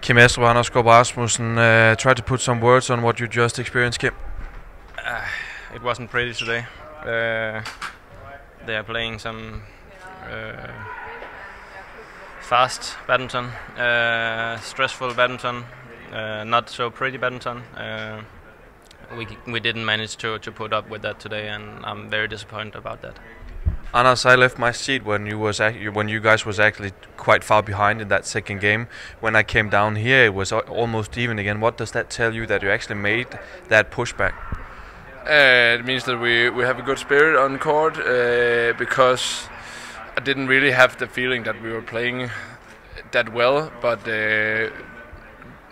Kim Astrup, underscore Rasmussen, uh, try to put some words on what you just experienced, Kim. Uh, it wasn't pretty today. Uh, they are playing some uh, fast badminton, uh, stressful badminton, uh, not so pretty badminton. Uh, we we didn't manage to, to put up with that today, and I'm very disappointed about that. Anders, I left my seat when you was when you guys was actually quite far behind in that second game. When I came down here, it was al- almost even again. What does that tell you that you actually made that pushback? Uh, it means that we, we have a good spirit on court uh, because I didn't really have the feeling that we were playing that well, but uh,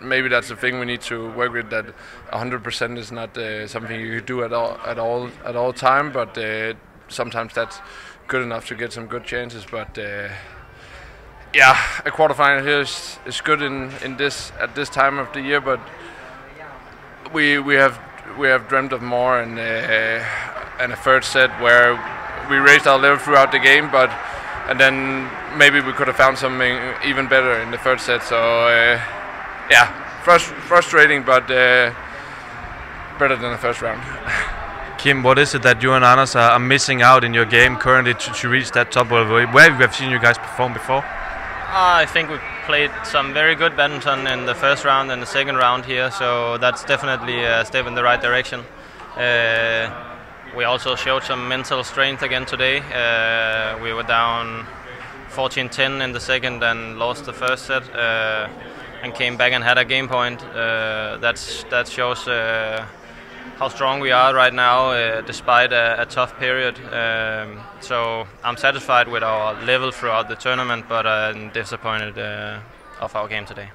maybe that's the thing we need to work with. That 100% is not uh, something you do at all at all at all time, but uh, sometimes that's good enough to get some good chances. But uh, yeah, a quarterfinal here is, is good in, in this at this time of the year, but we we have we have dreamt of more and uh, and a third set where we raised our level throughout the game, but and then maybe we could have found something even better in the third set. So uh, yeah, frust- frustrating, but uh, better than the first round. Kim, what is it that you and Anders are, missing out in your game currently to, to reach that top level? Where we have seen you guys perform before? I think we played some very good badminton in the first round and the second round here, so that's definitely a step in the right direction. Uh, we also showed some mental strength again today. Uh, we were down 14-10 in the second and lost the first set, uh, and came back and had a game point. Uh, that's that shows uh, how strong we are right now, uh, despite a, a tough period. Um, so I'm satisfied with our level throughout the tournament, but I'm disappointed uh, of our game today.